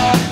up.